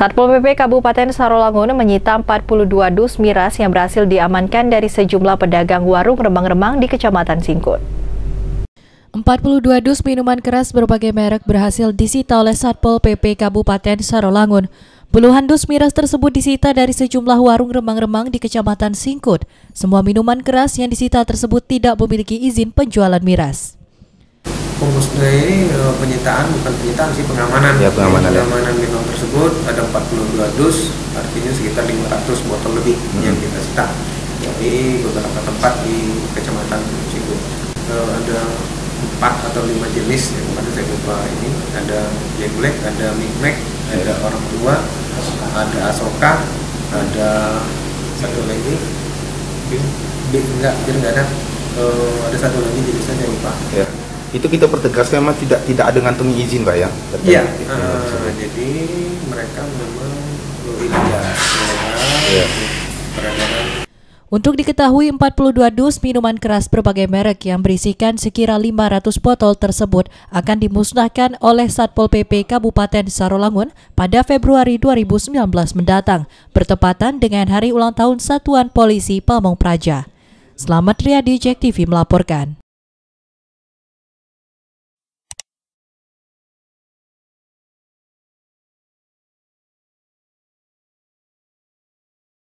Satpol PP Kabupaten Sarolangun menyita 42 dus miras yang berhasil diamankan dari sejumlah pedagang warung remang-remang di Kecamatan Singkut. 42 dus minuman keras berbagai merek berhasil disita oleh Satpol PP Kabupaten Sarolangun. Puluhan dus miras tersebut disita dari sejumlah warung remang-remang di Kecamatan Singkut. Semua minuman keras yang disita tersebut tidak memiliki izin penjualan miras. Fokusnya ini eh, penyitaan bukan penyitaan sih pengamanan. Ya, pengamanan, ya. pengamanan minuman tersebut ada 42 dus, artinya sekitar 500 botol lebih Hmm. yang kita sita dari beberapa tempat di Kecamatan Singkut. Eh, ada empat atau lima jenis yang kemarin saya lupa ini ada Jack Black, ada Mic Mac, ada orang tua, ada Asoka, ada satu lagi Big, enggak, bir enggak ada. Eh, ada satu lagi jenisnya saya lupa. Ya. Itu kita pertegas memang tidak tidak ada ngantongi izin Pak ya. Iya, tersebut. jadi mereka memang Iya. peredaran Untuk diketahui 42 dus minuman keras berbagai merek yang berisikan sekira 500 botol tersebut akan dimusnahkan oleh Satpol PP Kabupaten Sarolangun pada Februari 2019 mendatang, bertepatan dengan hari ulang tahun Satuan Polisi Pamong Praja. Selamat Riyadi, Jack TV melaporkan.